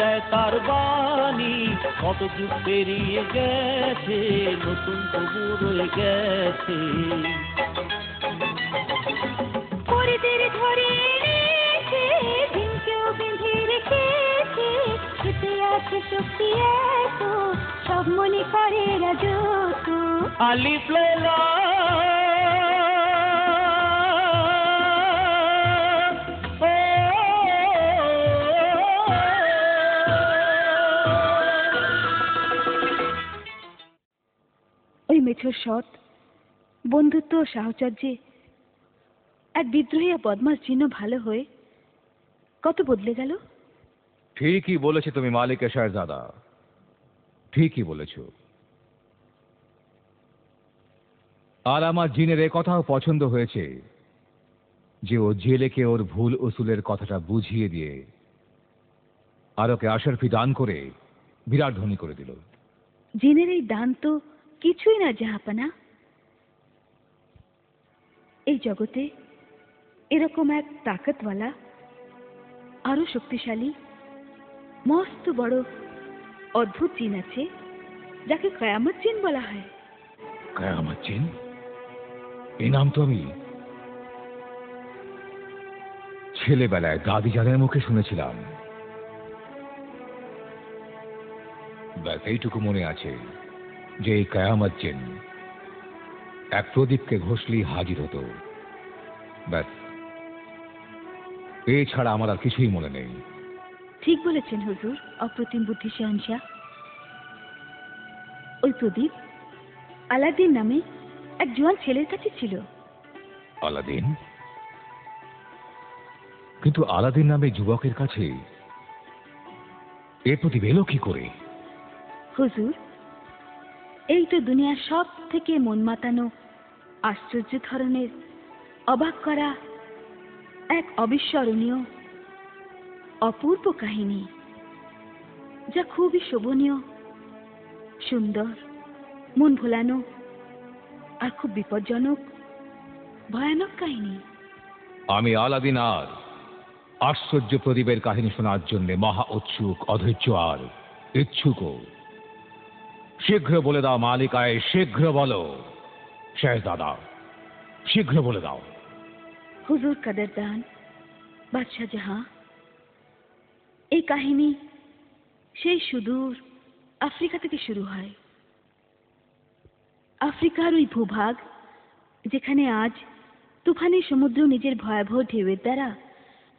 দেয় তার বাণী। কত যুগ পেরিয়ে গেছে নতুন তবু রয়ে গেছে। পরিদের ধরে এনেছে দিনকেও বেঁধে রেখেছে। খেতে আছে শক্তি এত সব মনে করে রাজত আলিফ লাইলা সৎ বন্ধুত্ব ও সাহচর্যে এক বিদ্রোহী আর বদমাস চিহ্ন ভালো হয়ে কত বদলে গেল? ঠিকই বলেছে তুমি মালিকের শাহজাদা। ঠিকই বলেছ। আর আমার জিনের এ কথাও পছন্দ হয়েছে যে ও জেলেকে ওর ভুল উসুলের কথাটা বুঝিয়ে দিয়ে আর ওকে আশরফি দান করে বিরাট ধনী করে দিল। জিনের এই দান তো কিছুই না, জাহাপানা। এই জগতে এরকম এক তাকতওয়ালা, আরও শক্তিশালী, মস্ত বড় অদ্ভুত জিন আছে, যাকে কয়ামত জিন বলা হয়। আমার জিন? এই নাম তো আমি ছেলেবেলায় দাদি জানের মুখে শুনেছিলাম। ব্যাস, এইটুকু মনে আছে। যে এই কায়ামত চেন এক প্রদীপকে ঘষলেই হাজির হতো। ব্যাস। এছাড়া আমার আর কিছুই মনে নেই। ঠিক বলেছেন হুজুর অপ্রতিম বুদ্ধি শাহ। ওই প্রদীপ আলাদিন নামে এক জোয়ান ছেলের কাছে ছিল। আলাদিন? কিন্তু আলাদিন নামে যুবকের কাছে এ প্রদীপ এলো কি করে? হুজুর এই তো দুনিয়ার সব থেকে মন মাতানো আশ্চর্য ধরনের অবাক করা এক অবিস্মরণীয়, অপূর্ব কাহিনী, যা খুবই শোভনীয়, সুন্দর, মন ভোলানো আর খুব বিপজ্জনক, ভয়ানক কাহিনী। আমি আলাদিন আর, আশ্চর্য প্রদীপের কাহিনী শোনার জন্য মহা উৎসুক, অধৈর্য আর ইচ্ছুক শীঘ্র বলে দাও, মালিকায় শীঘ্র বলো। শেষ দাদা শীঘ্র বলে দাও। হুজুর কাদেরদান বাদশাহ জাহা। এই কাহিনী সেই সুদূর আফ্রিকা থেকে শুরু হয়। আফ্রিকার ওই ভূভাগ যেখানে আজ তুফানি সমুদ্র নিজের ভয়াবহ ঢেউয়ের দ্বারা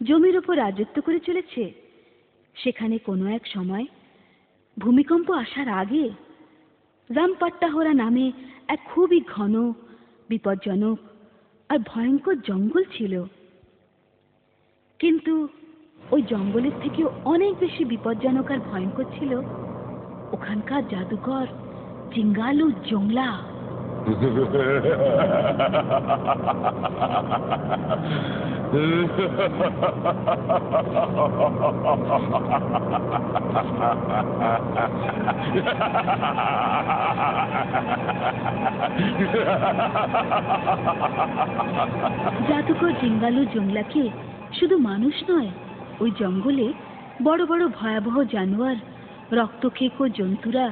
জমির ওপর রাজত্ব করে চলেছে, সেখানে কোনো এক সময় ভূমিকম্প আসার আগে রামপাট্টাহরা নামে এক খুবই ঘন, বিপজ্জনক আর ভয়ঙ্কর জঙ্গল ছিল। কিন্তু ওই জঙ্গলের থেকেও অনেক বেশি বিপজ্জনক আর ভয়ঙ্কর ছিল ওখানকার জাদুঘর চিঙ্গালু জংলা। জাদুকর জিঙ্গালু জংলাকে শুধু মানুষ নয়, ওই জঙ্গলে বড় বড় ভয়াবহ জানোয়ার রক্তখেকো জন্তুরা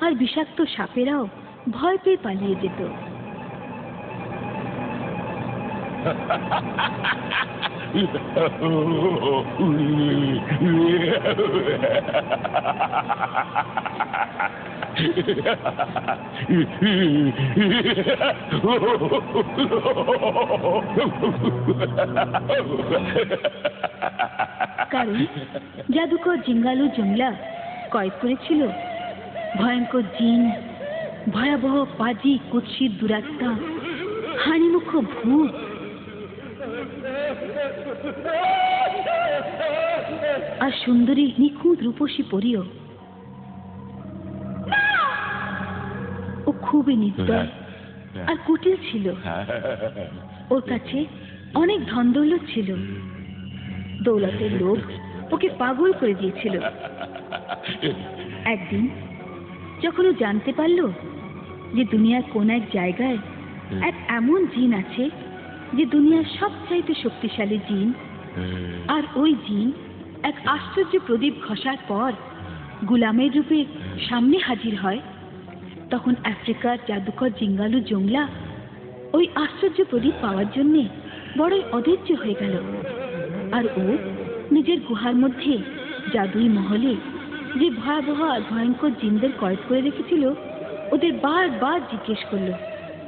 আর বিষাক্ত সাপেরাও ভয় পেয়ে পালিয়ে যেত। কারণ জাদুকর জিঙ্গালু জংলা কয়েদ করেছিল। ভয়ঙ্কর জিন ভয়াবহ পাজি কুৎসিত দুরাত্মা হানিমুখ ভূত আর সুন্দরী নিখুঁত রূপসী পরিও। ও খুবই নির্দয় আর কুটিল ছিল। ওর কাছে অনেক ধন দৌলত ছিল। দৌলতের লোভ ওকে পাগল করে দিয়েছিল। একদিন যখন ও জানতে পারল যে দুনিয়ার কোন এক জায়গায় এক এমন জিন আছে যে দুনিয়ার সবচাইতে শক্তিশালী জিন। আর ওই জিন এক আশ্চর্য প্রদীপ ঘষার পর গুলামের রূপে সামনে হাজির হয়। তখন আফ্রিকার জাদুকর জিঙ্গালু জংলা ওই আশ্চর্য প্রদীপ পাওয়ার জন্যে বড়ই অধৈর্য হয়ে গেল। আর ও নিজের গুহার মধ্যে জাদুই মহলে যে ভয়াবহ আর ভয়ঙ্কর জিনদের কয়েদ করে রেখেছিল ওদের বারবার জিজ্ঞেস করল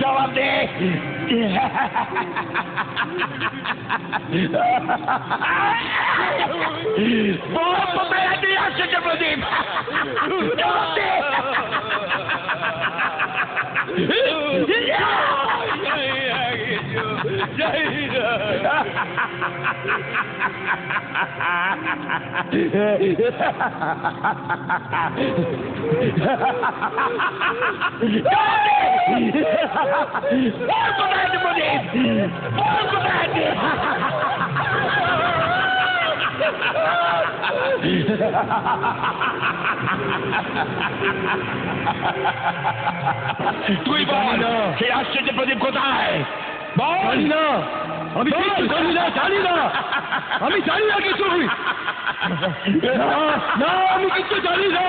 জবাব দে বল কোথায় আছে এই আশ্চর্য প্রদীপ জবাব দে বল কোথায় আছে প্রদীপ বল কোথায় আছে তুই বল সেই আশ্চর্য প্রদীপ কোথায় বল জানি না আমি কিচ্ছু জানি না জানি না। আমি জানি না কিছু। না, আমি কিচ্ছু জানি না।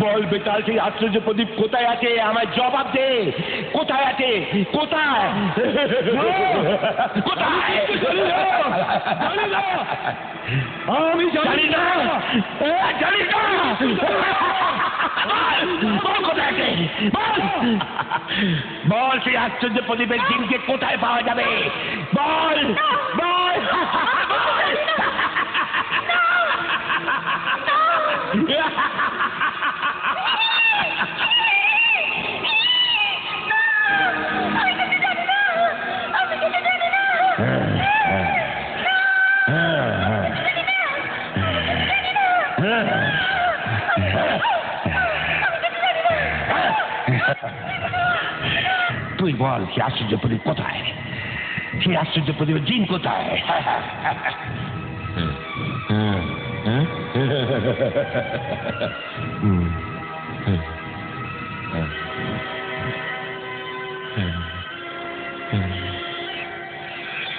বল বেটাল সেই আশ্চর্য প্রদীপ কোথায় আছে? আমায় জবাব দে। কোথায় আছে? কোথায়? কোথায়? আমি জানি না? জানি না। কোথায় আছে? বল সেই আশ্চর্য প্রদীপের দিনকে কোথায় পাওয়া যাবে? বল বল। তুই বল, সে আশ্চর্য প্রদীপ কোথায়? সে আশ্চর্য প্রদীপের জিন কোথায়?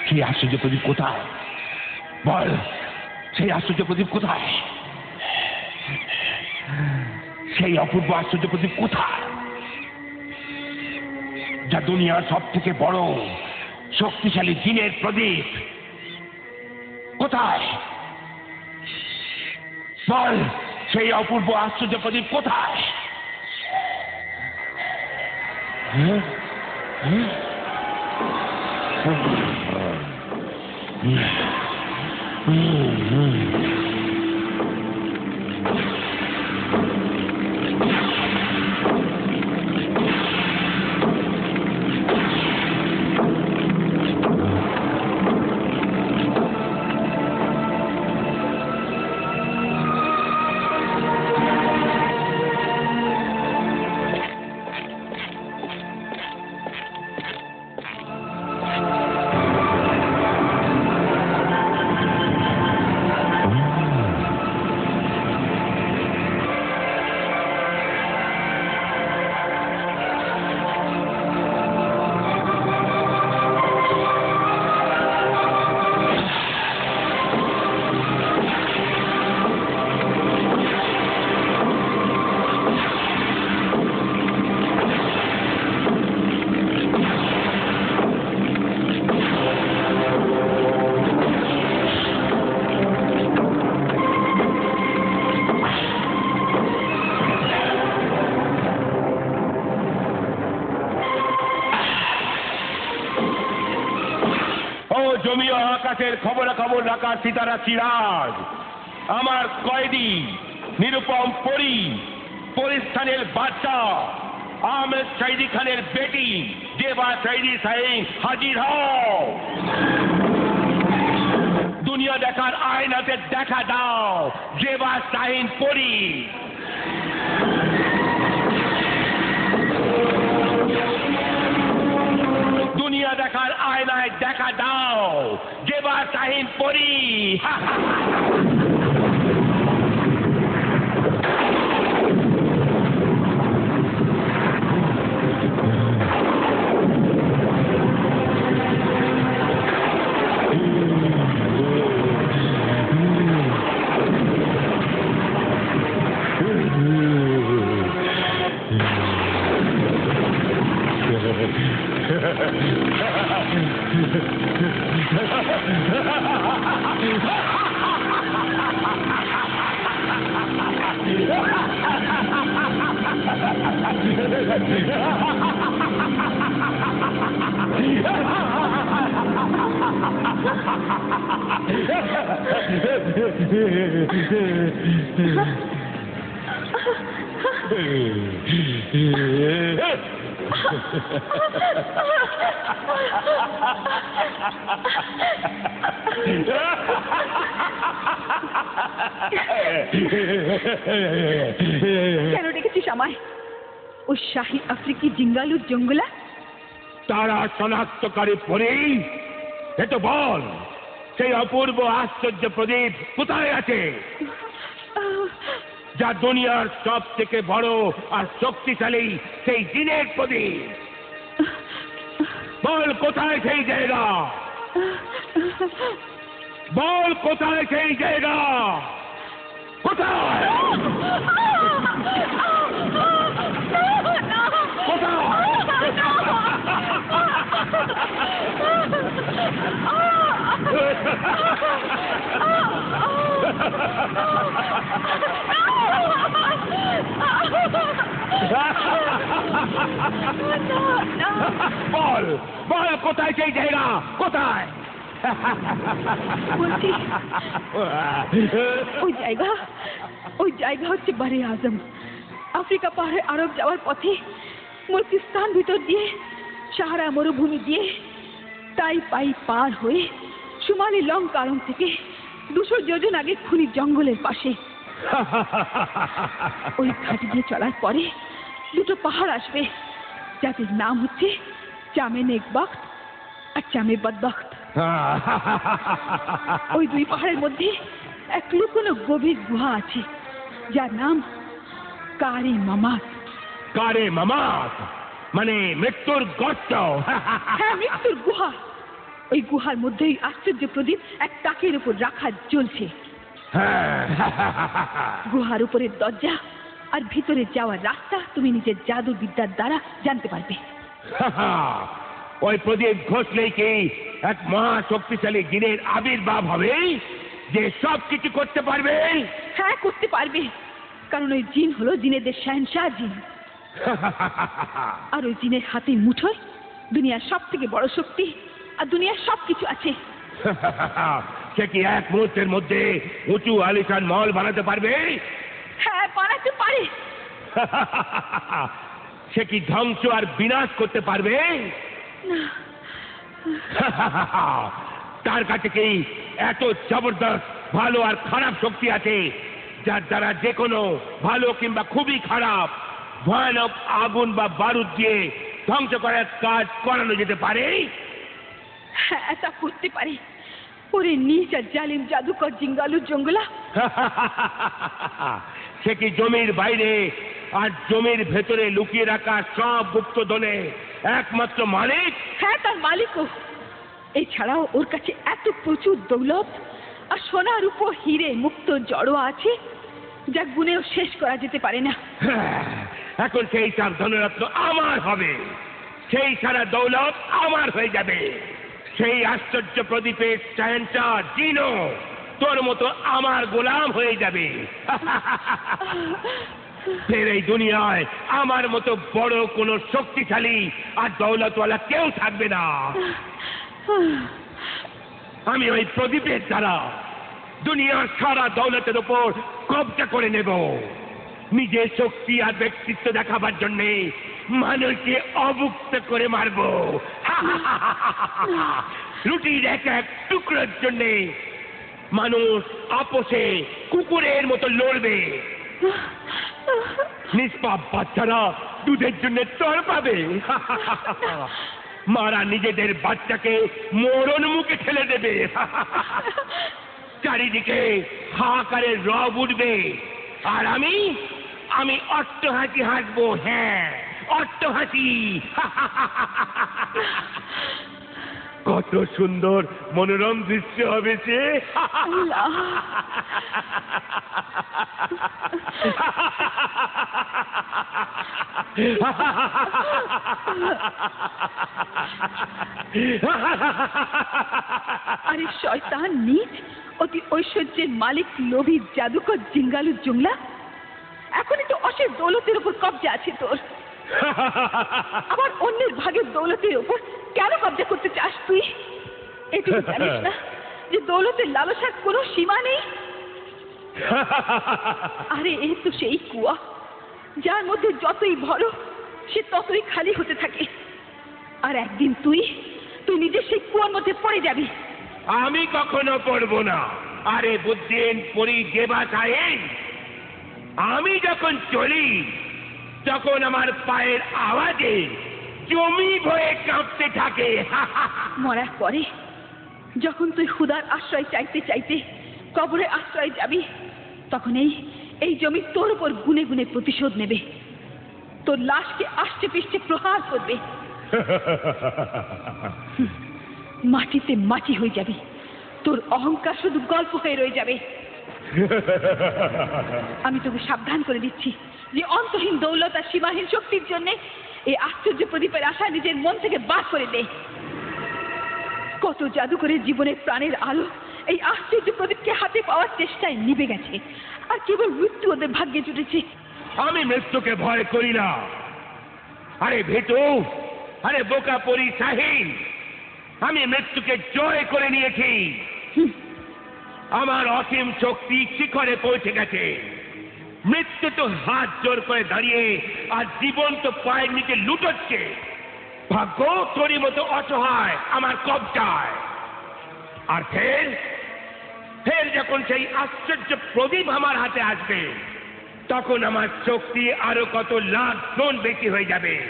সেই আশ্চর্য প্রদীপ কোথায়? বল সেই আশ্চর্য প্রদীপ কোথায়? সেই অপূর্ব আশ্চর্য প্রদীপ কোথায়? যা দুনিয়ার সব থেকে বড়, শক্তিশালী জিনের প্রদীপ। কোথায়? বল, সেই অপূর্ব আশ্চর্য প্রদীপ কোথায়? হ্যাঁ? জমি ও আকাশের খবরা খবর রাখা সিতারা সিরাজ। আমার কয়েদি, নিরুপম পরি পরিস্থানের বাচ্চা আহমেদ সাইদি খানের বেটি, দেবা সাইদি সাইং হাজির হও। দুনিয়া দেখার আয়নাতে দেখা দাও জেবা সাইন পড়ি দুনিয়া দেখার আয়নায় দেখা দাও। জেবা সাহিন পরি। Yeah. কেন ডেকেছিস আমায়? ওই শাহী আফ্রিকি জিঙ্গালুর জঙ্গলা? তারা শনাক্তকারী পরি। এ তো বল সেই অপূর্ব আশ্চর্য প্রদীপ কোথায় আছে? যা দুনিয়ার সব থেকে বড় আর শক্তিশালী, সেই দিনের প্রদীপ। বল কোথায় সেই জায়গা? বল কোথায় সেই জায়গা? কোথায়? বল বল কোথায় সেই জায়গা? কোথায়? বলছি। ওই জায়গা ওই জায়গা হচ্ছে বারে আজম। আফ্রিকা পাহাড়ে আরব যাওয়ার পথে মুলকিস্তান ভিতর দিয়ে সাহারা মরুভূমি দিয়ে তাই পাই পার হয়ে সুমালি লং কারণ থেকে দুশো যোজন আগে খুনি জঙ্গলের পাশে। ওই ঘাট দিয়ে চলার পরে দুটো পাহাড় আসবে যাদের নাম হচ্ছে চামে নেকবাক্ত আর চামে বদবাক্ত ওই দুই পাহাড়ের মধ্যে এক লুকোনো গভীর গুহা আছে যার নাম কারি মামাত। কারে মামাত? মানে মৃত্যুর গর্ত। হ্যাঁ মৃত্যুর গুহা। ওই গুহার মধ্যেই আশ্চর্য প্রদীপ এক তাকের উপর রাখা জ্বলছে। গুহার উপরের দরজা আর ভিতরে যাওয়ার রাস্তা তুমি নিজের জাদু বিদ্যার দ্বারা জানতে পারবে। ওই প্রদীপ ঘষলেই কি এক মহা শক্তিশালী জিনের আবির্ভাব হবে? যে সব কিছু করতে পারবে? হ্যাঁ করতে পারবে। কারণ ওই জিন হলো জিনেদের শাহনশাহ জিন। আর ওই জিনের হাতে মুঠোয় দুনিয়ার সব থেকে বড় শক্তি আর দুনিয়ার সব কিছু আছে সে কি এক মুহূর্তের মধ্যে উঁচু আলিশান মহল বানাতে পারবে? হ্যাঁ বানাতে পারে। সে কি ধ্বংস আর বিনাশ করতে পারবে? তার কাছে কি এত জবরদস্ত ভালো আর খারাপ শক্তি আছে যার দ্বারা যে কোনো ভালো কিংবা খুবই খারাপ ভয়ানক আগুন বা বারুদ দিয়ে ধ্বংস করার কাজ করানো যেতে পারে? হ্যাঁ তা করতে পারে। ওরে নিচ আর জালিম জাদুকর জিঙ্গালু জঙ্গলা। সে কি জমির বাইরে আর জমির ভেতরে লুকিয়ে রাখা সব গুপ্ত দলে একমাত্র মালিক? হ্যাঁ তার মালিকও। এছাড়াও ওর কাছে এত প্রচুর দৌলত আর সোনার উপর হিরে মুক্ত জড়ো আছে যা গুণেও শেষ করা যেতে পারে না। হ্যাঁ, এখন সেই সব ধনরত্ন আমার হবে। সেই সারা দৌলত আমার হয়ে যাবে। সেই আশ্চর্য প্রদীপের চায়নটা জিনো। তোর মতো আমার গোলাম হয়ে যাবে। ফের এই দুনিয়ায় আমার মতো বড় কোনো শক্তিশালী আর দৌলতওয়ালা কেউ থাকবে না। আমি ওই প্রদীপের দ্বারা দুনিয়ার সারা দৌলতের উপর কবজা করে নেব। নিজের শক্তি আর ব্যক্তিত্ব দেখাবার জন্যে মানুষকে অভুক্ত করে মারবো। রুটির এক এক টুকরোর জন্যে মানুষ আপোষে কুকুরের মতো লড়বে। নিষ্পাপ বাচ্চারা দুধের জন্য তর পাবে। মারা নিজেদের বাচ্চাকে মরণ মুখে ঠেলে দেবে। চারিদিকে হাহাকারের রব উঠবে। আর আমি আমি অট্ট হাসি হাসবো হ্যাঁ অট্ট হাসি কত সুন্দর মনোরম দৃশ্য হবে সে আরে শয়তান নিজ অতি ঐশ্বর্যের মালিক লোভী জাদুকর জিঙ্গালু জুংলা এখনই তো অশেষ দৌলতের উপর কবজা আছে তোর। আবার অন্যের ভাগের দৌলতের উপর কেন কবজা করতে চাস তুই? এটুকু জানিস না যে দৌলতের লালসার কোনো সীমা নেই? আরে এ তো সেই কুয়া। যার মধ্যে যতই ভরো সে ততই খালি হতে থাকে। আর একদিন তুই তুই নিজের সেই কুয়ার মধ্যে পড়ে যাবি। আমি কখনো পড়ব না। আরে বুদ্ধিন পরি দেবা সাহেব আমি যখন চলি তখন আমার পায়ের আওয়াজে জমি ভয়ে কাঁপতে থাকে। মরার পরে যখন তুই খুদার আশ্রয় চাইতে চাইতে কবরে আশ্রয় যাবি তখন এই এই জমি তোর উপর গুনে গুনে প্রতিশোধ নেবে। তোর লাশকে আষ্টে পিষ্টে প্রহার করবে। মাটিতে মাটি হয়ে যাবি। তোর অহংকার শুধু গল্প হয়ে রয়ে যাবে। আমি তোকে সাবধান করে দিচ্ছি যে অন্তহীন দৌলত আর সীমাহীন শক্তির জন্য এই আশ্চর্য প্রদীপের আশা নিজের মন থেকে বার করে দে। কত জাদুকরের জীবনের প্রাণের আলো এই আশ্চর্য প্রদীপকে হাতে পাওয়ার চেষ্টায় নিভে গেছে। আর কেবল মৃত্যু ওদের ভাগ্যে জুটেছে। আমি মৃত্যুকে ভয় করি না। আরে ভেটু আরে বোকা পরি সাহিন আমি মৃত্যুকে জয় করে নিয়েছি। আমার অসীম শক্তি শিখরে পৌঁছে গেছে। মৃত্যু তো হাত জোর করে দাঁড়িয়ে আর জীবন তো পায়ের নিচে লুটোচ্ছে। ভাগ্য তোরই মতো অসহায়, আমার কবজায়। আর ফের ফের যখন সেই আশ্চর্য প্রদীপ আমার হাতে আসবে, তখন আমার শক্তি আরও কত লাখ গুণ বেশি হয়ে যাবে।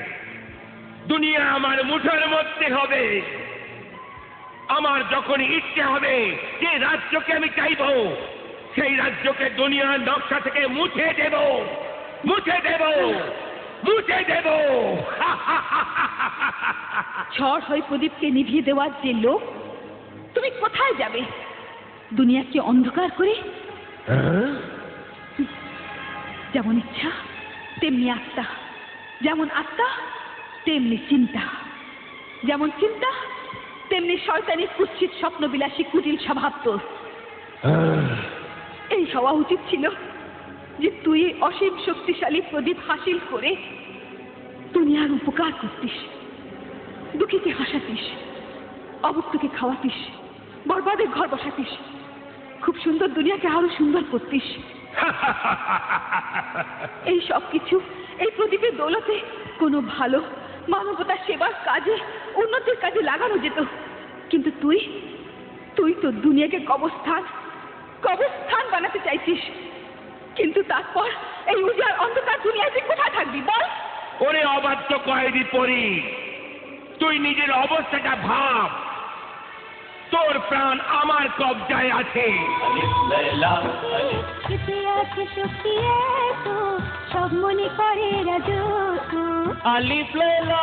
দুনিয়া আমার মুঠোর মধ্যে হবে। আমার যখন ইচ্ছে হবে যে রাজ্যকে আমি চাইব সেই রাজ্যকে দুনিয়ার নকশা থেকে মুছে দেব। মুছে দেব। মুছে দেব। ঝড় হয়ে প্রদীপকে নিভিয়ে দেওয়ার যে লোক তুমি কোথায় যাবে? দুনিয়াকে অন্ধকার করে? হ্যাঁ? যেমন ইচ্ছা তেমনি আত্মা। যেমন আত্মা তেমনি চিন্তা। যেমন চিন্তা তেমনি শয়তানি কুৎসিত স্বপ্নবিলাসী কুটিল স্বভাব তোর। এই হওয়া উচিত ছিল যে তুই অসীম শক্তিশালী প্রদীপ হাসিল করে দুনিয়ার উপকার করতিস দুঃখীকে হাসাতিস অবক্তকে খাওয়াতিস বরবাদের ঘর বসাতিস খুব সুন্দর দুনিয়াকে আরও সুন্দর করতিস। এই সব কিছু এই প্রদীপের দৌলতে কোনো ভালো মানবতা সেবার কাজে উন্নতির কাজে লাগানো যেত। কিন্তু তুই তুই তো দুনিয়াকে কবস্থান কবস্থান বানাতে চাইছিস। কিন্তু তারপর এই উজার অন্ধকার দুনিয়ায় তুই কোথায় থাকবি বল? ওরে অবাধ্য কয়েদি পরি তুই নিজের অবস্থাটা ভাব। তোর প্রাণ আমার কবজায় আছে। সব মনে করে রাজত্ব আলিফ লাইলা।